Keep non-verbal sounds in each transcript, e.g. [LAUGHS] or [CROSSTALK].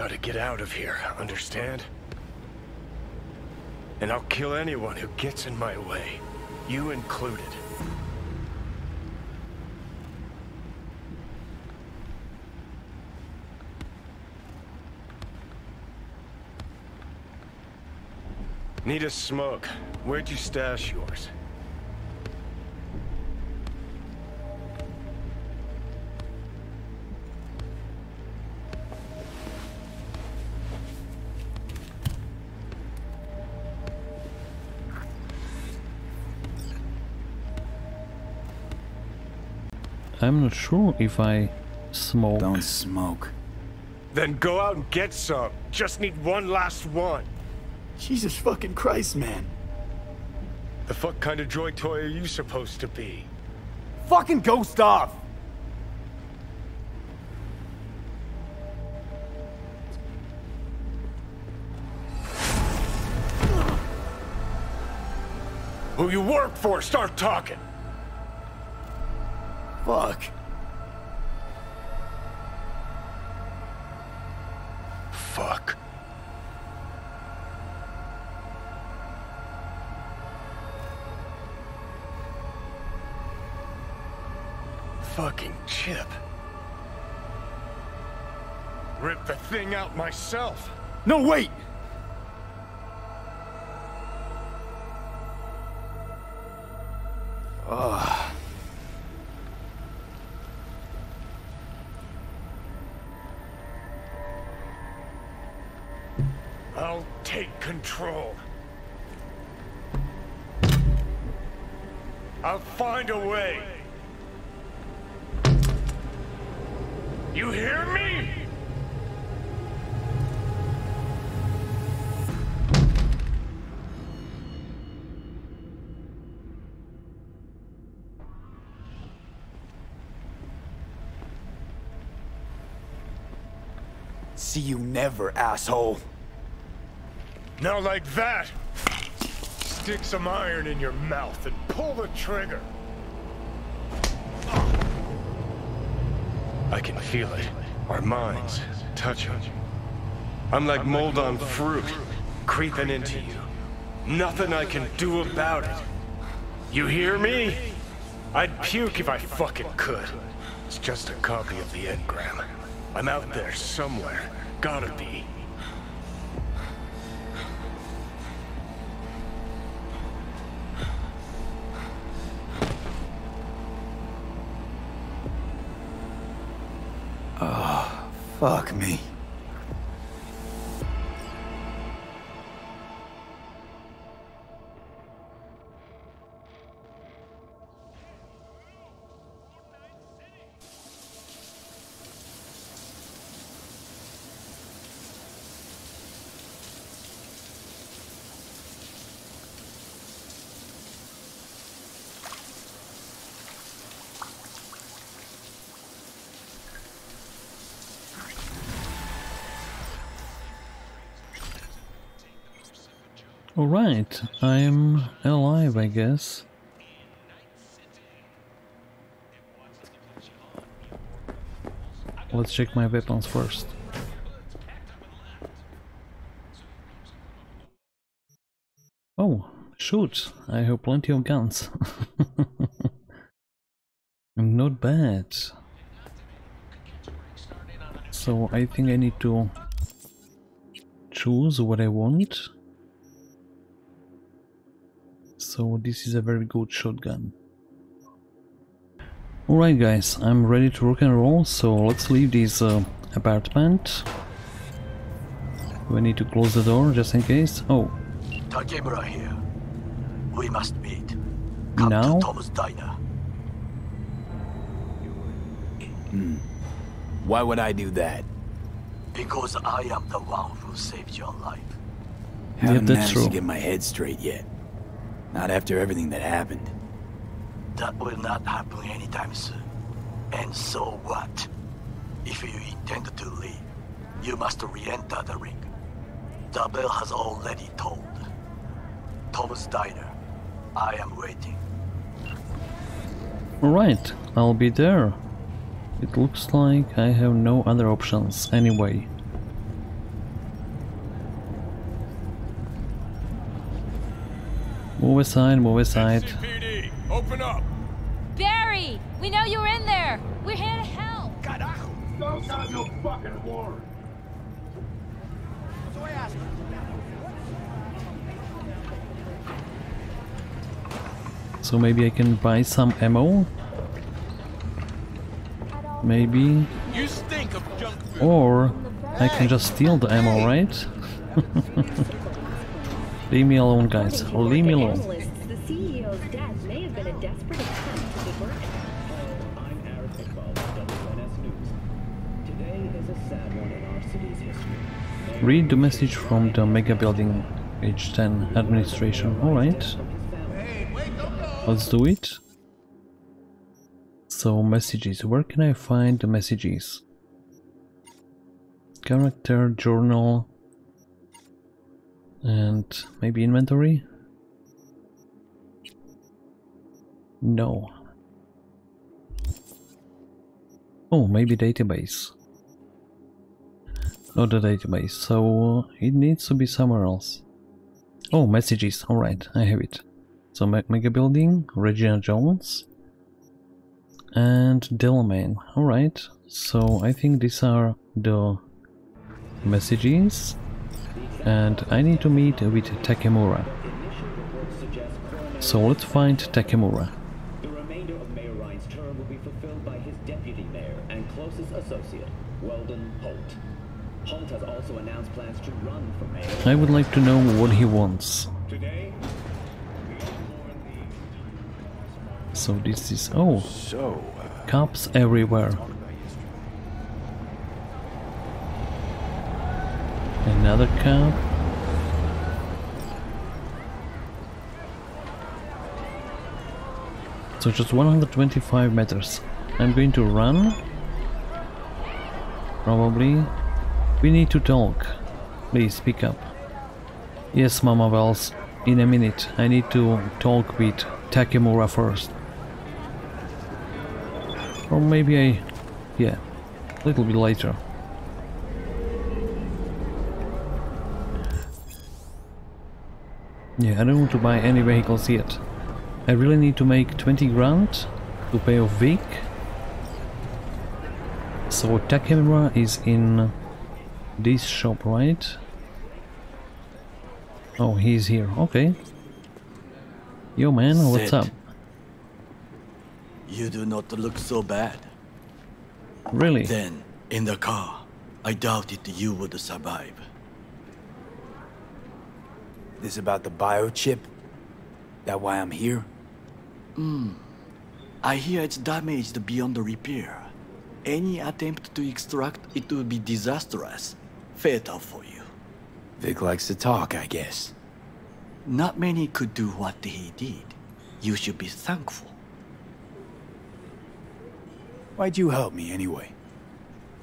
Gotta get out of here, understand? And I'll kill anyone who gets in my way. You included. Need a smoke. Where'd you stash yours? I'm not sure if I smoke. Don't smoke. Then go out and get some. Just need one last one. Jesus fucking Christ, man. The fuck kind of droid toy are you supposed to be? Fucking ghost off! Who you work for, start talking. Fuck. Fuck. Fucking chip. Rip the thing out myself. No, wait! Control. I'll find a way. You hear me? See you never, asshole. Now like that. Stick some iron in your mouth and pull the trigger. I can feel it. Our minds touching. I'm like mold on fruit, creeping into you. Nothing I can do about it. You hear me? I'd puke if I fucking could. It's just a copy of the engram. I'm out there somewhere. Gotta be. Fuck me. Alright, I'm alive, I guess. Let's check my weapons first. Oh, shoot! I have plenty of guns. [LAUGHS] Not bad. So I think I need to choose what I want. So this is a very good shotgun. Alright guys, I'm ready to rock and roll, so let's leave this uh, apartment. We need to close the door just in case. Oh, Takemura here. We must meet. Come Now? to Tom's Diner. Why would I do that? Because I am the one who saved your life. Haven't that's managed true. to get my head straight yet. Not after everything that happened. That will not happen anytime soon. And so what? If you intend to leave, you must re-enter the ring. The bell has already tolled. Tom's Diner. I am waiting. alright, I'll be there. It looks like I have no other options anyway. Move aside, move aside. PD, open up. Barry! We know you're in there! We're here to help! Don't got no fucking warrant. So maybe I can buy some ammo? Maybe. You stink of junk food. Or I can just steal the ammo, right? [LAUGHS] Leave me alone, guys. Leave me alone. Analysts, the CEO's death may have been a desperate attempt to divert I'm Eric Iqbal with WNS News. Today is a sad one in our city's history. Read the message from the Mega Building H10 administration. Alright. Let's do it. So, messages. Where can I find the messages? Character, journal, and maybe inventory? No. Oh, maybe database. Not the database, so it needs to be somewhere else. Oh, messages, alright, I have it. So Me- Mega Building, Regina Jones, and Delamain. Alright, so I think these are the messages, and I need to meet with Takemura. Initial reports suggest Coronel So let's find Takemura. The remainder of Mayor Rhyne's term will be fulfilled by his deputy mayor and closest associate, Weldon Holt. Holt has also announced plans to run for mayor. I would like to know what he wants. Today, So this is oh, So, uh, cops everywhere. Another cop. So just 125 meters. I'm going to run. Probably. We need to talk. Please speak up. Yes, Mama Welles. In a minute. I need to talk with Takemura first. Or maybe I... Yeah. A little bit later. Yeah, I don't want to buy any vehicles yet. I really need to make 20 grand to pay off Vik. So Takemura is in this shop, right? Oh, he's here. Okay. Yo, man, what's up? You do not look so bad. Really? Then, in the car, I doubted you would survive. This about the biochip? That why I'm here? Hmm. I hear it's damaged beyond repair. Any attempt to extract it would be disastrous, fatal for you. Vik likes to talk, I guess. Not many could do what he did. You should be thankful. Why'd you help me anyway?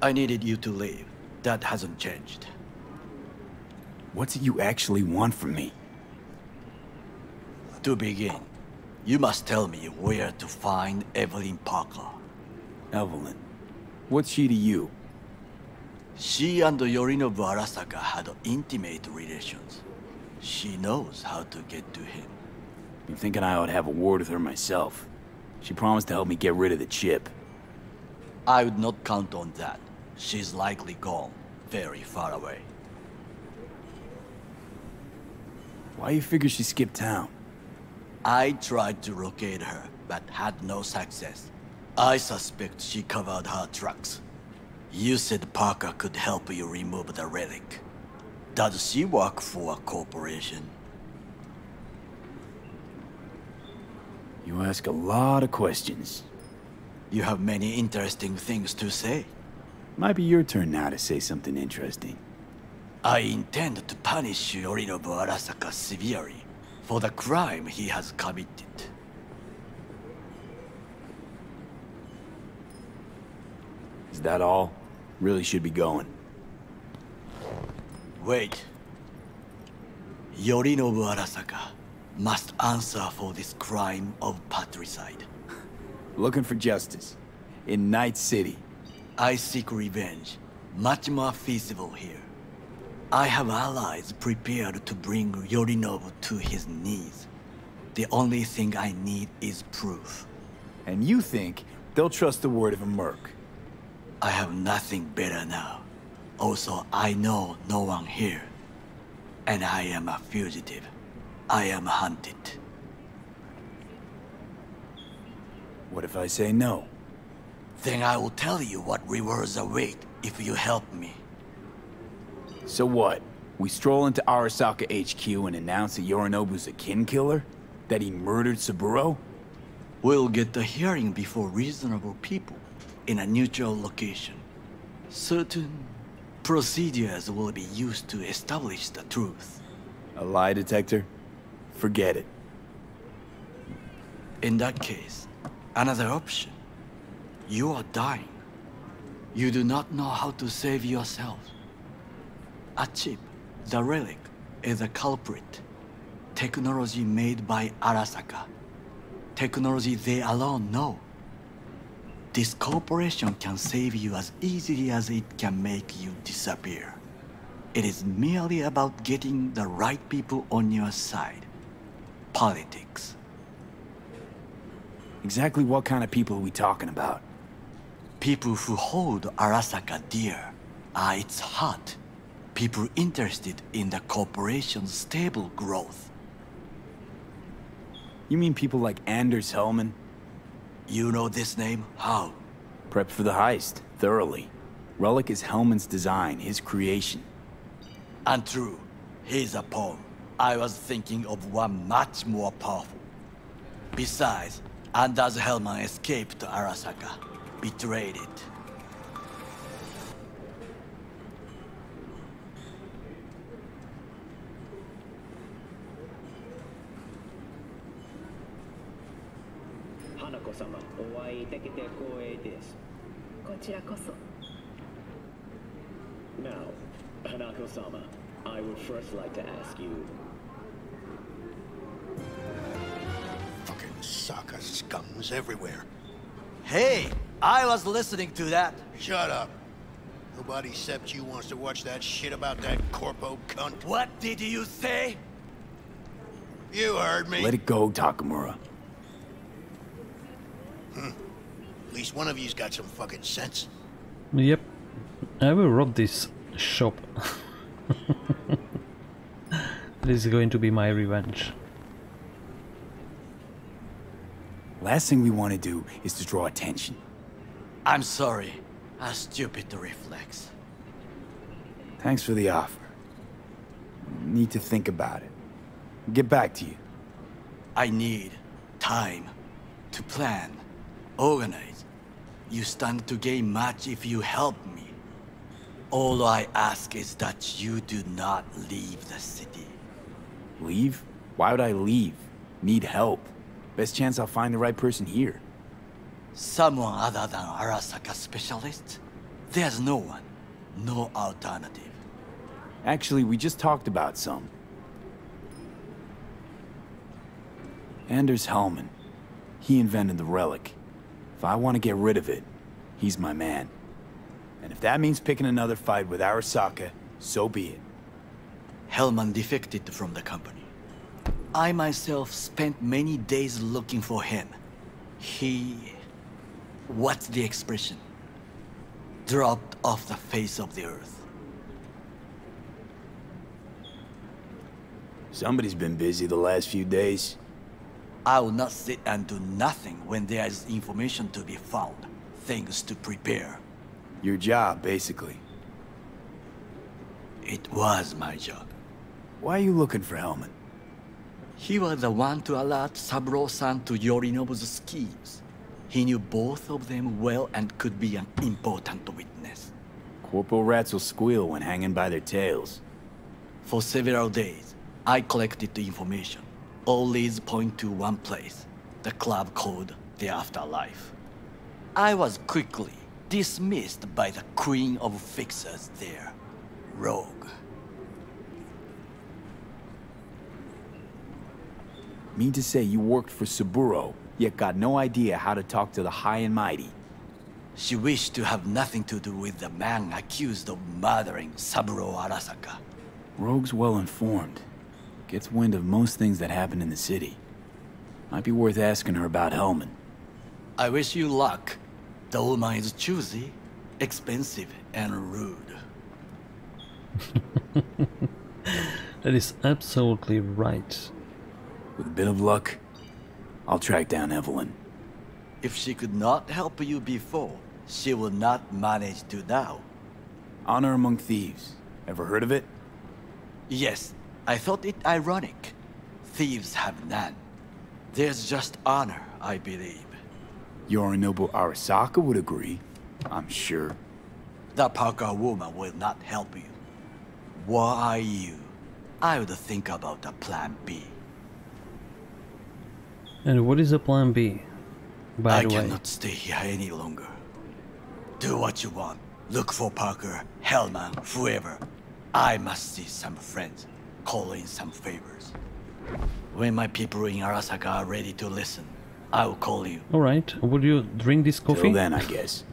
I needed you to leave. That hasn't changed. What's do you actually want from me? To begin, you must tell me where to find Evelyn Parker. Evelyn. What's she to you? She and Yorinobu Arasaka had intimate relations. She knows how to get to him. I'm thinking I ought to have a word with her myself. She promised to help me get rid of the chip. I would not count on that. She's likely gone, very far away. Why you figure she skipped town? I tried to locate her, but had no success. I suspect she covered her tracks. You said Parker could help you remove the relic. Does she work for a corporation? You ask a lot of questions. You have many interesting things to say. Might be your turn now to say something interesting. I intend to punish Yorinobu Arasaka severely for the crime he has committed. Is that all? Really should be going. Wait. Yorinobu Arasaka must answer for this crime of patricide. [LAUGHS] Looking for justice. In Night City. I seek revenge, much more feasible here. I have allies prepared to bring Yorinobu to his knees. The only thing I need is proof. And you think they'll trust the word of a merc? I have nothing better now. Also, I know no one here. And I am a fugitive. I am hunted. What if I say no? Then I will tell you what rewards await if you help me. So what? We stroll into Arasaka HQ and announce that Yorinobu's a kin killer? That he murdered Saburo? We'll get the hearing before reasonable people in a neutral location. Certain procedures will be used to establish the truth. A lie detector? Forget it. In that case, another option. You are dying. You do not know how to save yourself. A chip, the relic, is a culprit. Technology made by Arasaka. Technology they alone know. This corporation can save you as easily as it can make you disappear. It is merely about getting the right people on your side. Politics. Exactly what kind of people are we talking about? People who hold Arasaka dear are its heart. People interested in the corporation's stable growth. You mean people like Anders Hellman? You know this name? How? Prepped for the heist, thoroughly. Relic is Hellman's design, his creation. Untrue. He's a pawn. I was thinking of one much more powerful. Besides, Anders Hellman escaped to Arasaka, betrayed it. Hanako-sama, take Hanako-sama, I would first like to ask you... Fucking Sokka scums everywhere. Hey, I was listening to that. Shut up. Nobody except you wants to watch that shit about that corpo cunt. What did you say? You heard me. Let it go, Takemura. Hmm least one of you's got some fucking sense. Yep, I will rob this shop. [LAUGHS] this is going to be my revenge. Last thing we want to do is to draw attention. I'm sorry. How stupid to reflex. Thanks for the offer. Need to think about it. Get back to you. I need time to plan, organize. You stand to gain much if you help me. All I ask is that you do not leave the city. Leave? Why would I leave? Need help. Best chance I'll find the right person here. Someone other than Arasaka specialist? There's no one. No alternative. Actually, we just talked about some. Anders Hellman. He invented the relic. If I want to get rid of it, he's my man. And if that means picking another fight with Arasaka, so be it. Hellman defected from the company. I myself spent many days looking for him. He... What's the expression? Dropped off the face of the earth. Somebody's been busy the last few days. I will not sit and do nothing when there is information to be found. Things to prepare. Your job, basically. It was my job. Why are you looking for Hellman? He was the one to alert Saburo-san to Yorinobu's schemes. He knew both of them well and could be an important witness. Corporal rats will squeal when hanging by their tails. For several days, I collected the information. All leads point to one place, the club called the Afterlife. I was quickly dismissed by the queen of fixers there, Rogue. Mean to say you worked for Saburo, yet got no idea how to talk to the high and mighty. She wished to have nothing to do with the man accused of murdering Saburo Arasaka. Rogue's well informed. Gets wind of most things that happen in the city. Might be worth asking her about Hellman. I wish you luck. The woman is choosy, expensive, and rude. [LAUGHS] That is absolutely right. With a bit of luck, I'll track down Evelyn. If she could not help you before, she will not manage to now. Honor Among Thieves. Ever heard of it? Yes, I thought it ironic. Thieves have none. There's just honor, I believe. Yorinobu Arasaka would agree. I'm sure. The Parker woman will not help you. Were are you, I would think about a plan B. And what is the plan B? By I the way. cannot stay here any longer. Do what you want. Look for Parker, Hellman, whoever. I must see some friends. Call in some favors. When my people in Arasaka are ready to listen, I will call you. Alright, would you drink this coffee? Till then, I [LAUGHS] guess.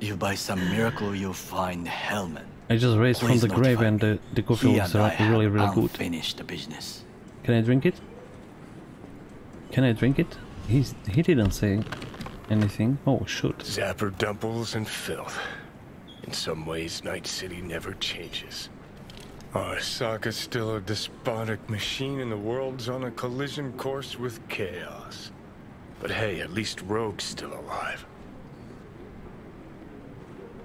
If by some miracle you find Hellman, I just raised from the grave and the, the coffee he looks and I ri- really, have really good. unfinished business. Can I drink it? Can I drink it? He's, he didn't say anything. Oh, shoot. Zapper dumples and filth. In some ways, Night City never changes. Arasaka's still a despotic machine and the world's on a collision course with chaos. But hey, at least Rogue's still alive.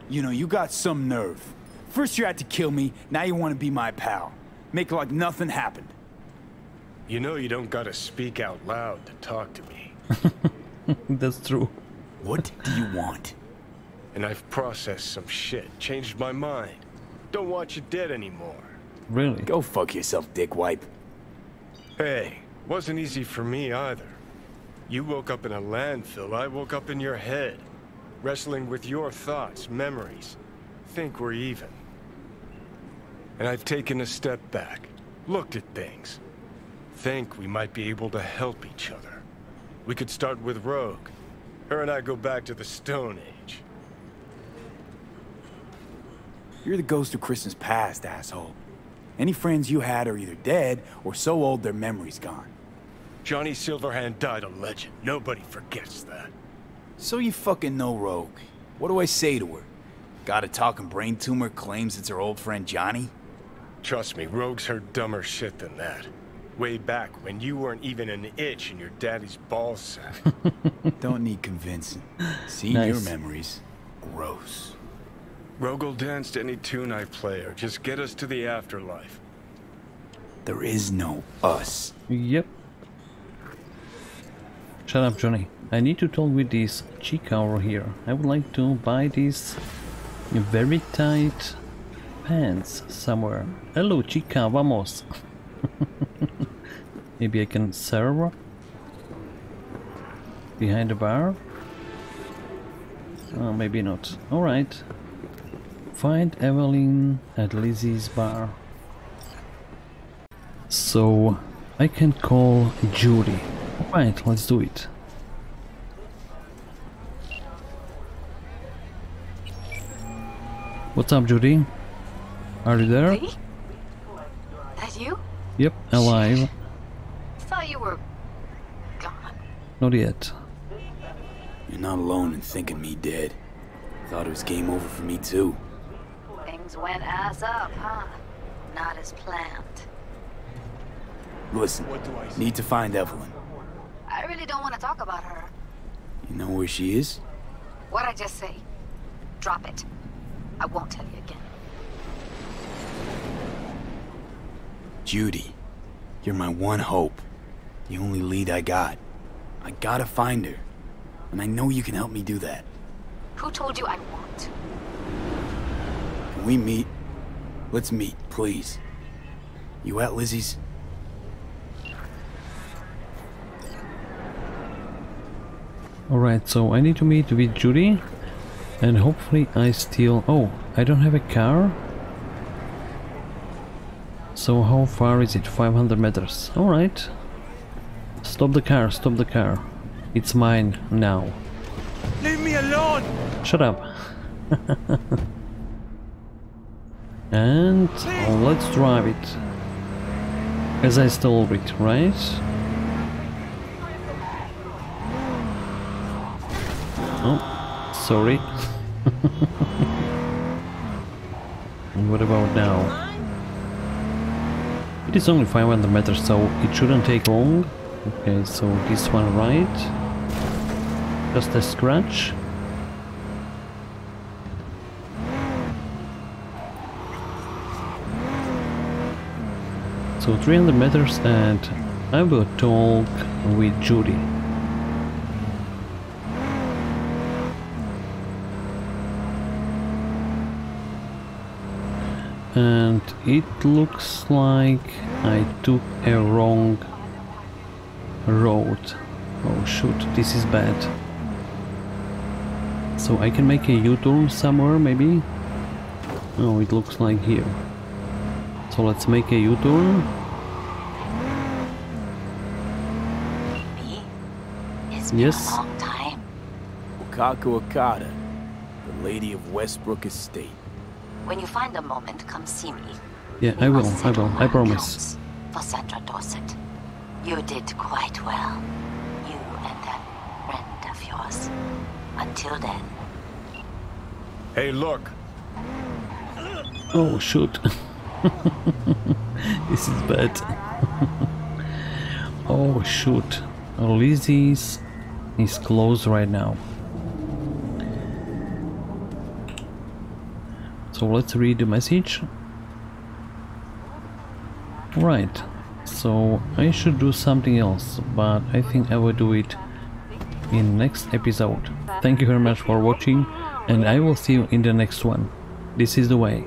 You know, you got some nerve. First you had to kill me, now you want to be my pal. Make like nothing happened. You know you don't gotta speak out loud to talk to me. [LAUGHS] That's true. What do you want? And I've processed some shit, changed my mind. Don't want you dead anymore. Really? Go fuck yourself, dick wipe. Hey, wasn't easy for me either. You woke up in a landfill, I woke up in your head. Wrestling with your thoughts, memories. Think we're even. And I've taken a step back, looked at things. Think we might be able to help each other. We could start with Rogue. Her and I go back to the Stone Age. You're the ghost of Christmas past, asshole. Any friends you had are either dead or so old their memory's gone. Johnny Silverhand died a legend. Nobody forgets that. So you fucking know Rogue. What do I say to her? Got a talking brain tumor claims it's her old friend Johnny? Trust me, Rogue's heard dumber shit than that. Way back when you weren't even an itch in your daddy's ballsack. [LAUGHS] Don't need convincing. Seen your Nice. memories. Gross. Rogue danced any tune I play or just get us to the afterlife. There is no us. Yep. Shut up, Johnny. I need to talk with this chica over here. I would like to buy these very tight pants somewhere. Hello, chica, vamos. [LAUGHS] Maybe I can serve her? behind the bar. Oh, maybe not. Alright. Find Evelyn at Lizzie's bar. So, I can call Judy. Alright, let's do it. What's up, Judy? Are you there? Lee? That you? Yep, alive. Thought you were gone. Not yet. You're not alone in thinking me dead. Thought it was game over for me too. Things went ass up, huh? Not as planned. Listen, need to find Evelyn. I really don't want to talk about her. You know where she is? What'd I just say? Drop it. I won't tell you again. Judy, you're my one hope. The only lead I got. I gotta find her. And I know you can help me do that. Who told you I won't? Can we meet? Let's meet, please. You at Lizzie's? Alright, so I need to meet with Judy and hopefully I steal... Oh, I don't have a car? So how far is it? 500 meters. Alright. Stop the car, stop the car. It's mine now. Leave me alone! Shut up. [LAUGHS] And oh, let's drive it. As I stole it, right? Oh, sorry. [LAUGHS] what about now? It is only 500 meters, so it shouldn't take long. Okay, so this one right. Just a scratch. So 300 meters and I will talk with Judy. And it looks like I took a wrong road. Oh shoot, this is bad. So I can make a U-turn somewhere maybe? Oh, it looks like here. So let's make a U-turn. It's Yes. been a long time. Wakako Okada, the Lady of Westbrook Estate. When you find a moment, come see me. Yeah, I will, I will, I promise. For Sandra Dorsett. You did quite well. You and that friend of yours. Until then, Hey, look. Oh shoot. [LAUGHS] this is bad. [LAUGHS] oh shoot. Lizzie's is closed right now. So let's read the message. Right. So I should do something else, but I think I will do it in next episode. Thank you very much for watching and I will see you in the next one. This is the way.